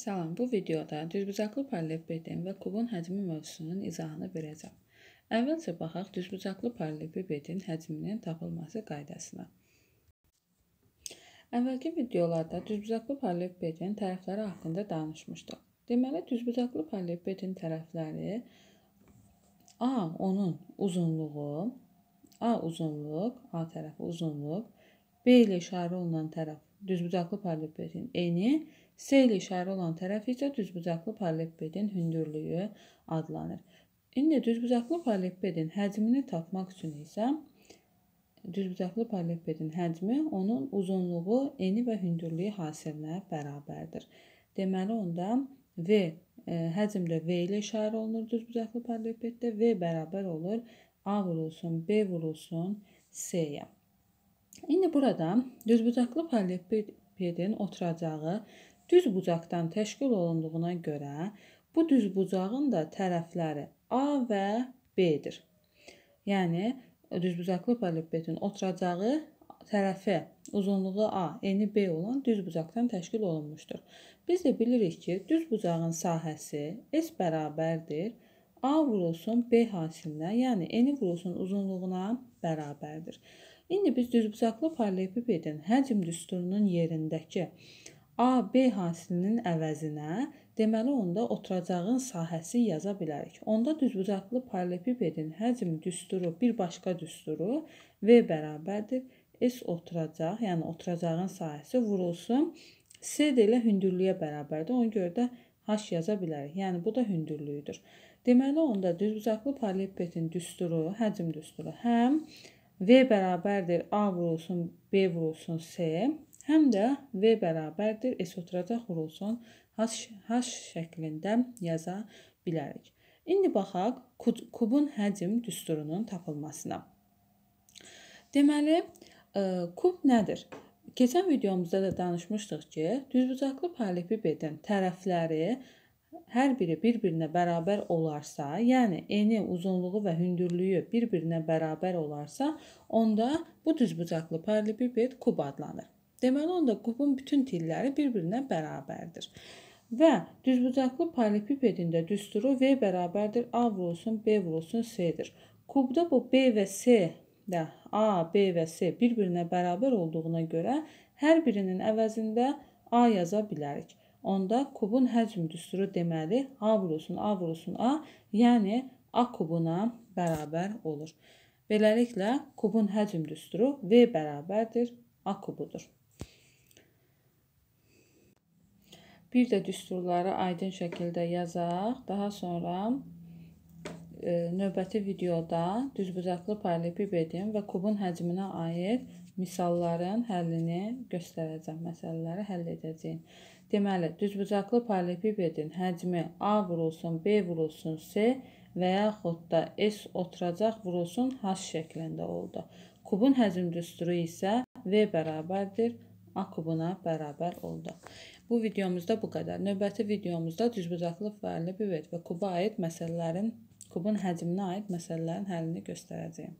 Salam, bu videoda düzbucaqlı paralelipipedin və kubun həcmi mövzusunun izahını verəcəm. Əvvəlcə baxaq düzbucaqlı paralelipipedin həcminin tapılması qaydasına. Əvvəlki videolarda düzbucaqlı paralelipipedin tərəfləri haqqında danışmışdıq. Deməli, düzbucaqlı paralelipipedin tərəfləri A onun uzunluğu, A uzunluq, A tərəfi uzunluq, B ilə işarə olunan tərəf düzbucaqlı paralelipipedin eni, S ilə işarə olan tərəf isə düzbucaqlı paralelipipedin hündürlüyü adlanır. İndi düzbucaqlı paralelipipedin həcmini tapmaq üçün isə düzbucaqlı paralelipipedin həcmi onun uzunluğu, eni və hündürlüyü hasilinə bərabərdir. Deməli onda V e, həcmdə V ilə işarə olunur düzbucaqlı paralelipeddə. V bərabər olur A vurulsun B vurulsun S-yə. İndi burada düzbucaqlı paralelipedin oturacağı düz bucaqdan təşkil olunduğuna görə bu düz bucağın da tərəfləri A və B-dir. Yəni düzbucaqlı paralelipipedin oturacağı tərəfi uzunluğu A, eni B olan düz bucaqdan təşkil olunmuşdur. Biz də bilirik ki, düz bucağın sahəsi S bərabərdir A vurulsun B hasilinə, yəni eni vurulsun uzunluğuna bərabərdir. İndi biz düzbucaqlı paralelipipedin həcm düsturunun yerindəki AB hasilinin əvəzinə deməli onda oturacağın sahəsi yaza bilərik. Onda düzbucaqlı paralelipipedin həcm düsturu bir başqa düsturu V bərabərdir S oturacaq, yəni oturacağın sahəsi vurulsun S də ilə hündürlüyə bərabərdir. Ona görə də H yaza bilərik. Yəni bu da hündürlüyüdür. Deməli onda düzbucaqlı paralelipipedin düsturu, həcm düsturu həm V bərabərdir A vurulsun B vurulsun S həm də V bərabərdir S oturacaq vurulsun H, H şəklində yaza bilərik. İndi baxaq kubun həcm düsturunun tapılmasına. Deməli, e, kub nədir? Keçən videomuzda da danışmışdıq ki, düzbucaqlı paralelipipedin tərəfləri hər biri bir-birinə bərabər olarsa, yəni eni, uzunluğu və hündürlüyü bir-birinə bərabər olarsa, onda bu düzbucaqlı paralelipiped kub adlanır. Deməli onda kubun bütün tilləri bir-birinə bərabərdir. Və düzbucaqlı paralelipipedin də düsturu V bərabərdir A vurulsun B vurulsun C-dir. Kubda bu B və C də A, B və C bir-birinə bərabər olduğuna görə hər birinin əvəzində A yaza bilərik. Onda kubun həcm düsturu deməli A vurulsun A vurulsun A, yəni A kubuna bərabər olur. Beləliklə kubun həcm düsturu V bərabərdir A kubudur. Bir də düsturları aydın şəkildə yazaq. Daha sonra e, növbəti videoda düzbucaqlı paralelipipedin və kubun həcminə aid misalların həllini göstərəcəm, məsələləri həll edəcəyim. Deməli, düzbucaqlı paralelipipedin həcmi A vurulsun, B vurulsun, C və yaxud da S oturacaq vurulsun H şəklində oldu. Kubun həcm düsturu isə V bərabərdir A kubuna bərabər oldu. Bu videomuzda bu qədər. Növbəti videomuzda düzbucaqlı fəaliyyət və kuba aid məsələlərin, kubun həcminə aid məsələlərin həllini göstərəcəyəm.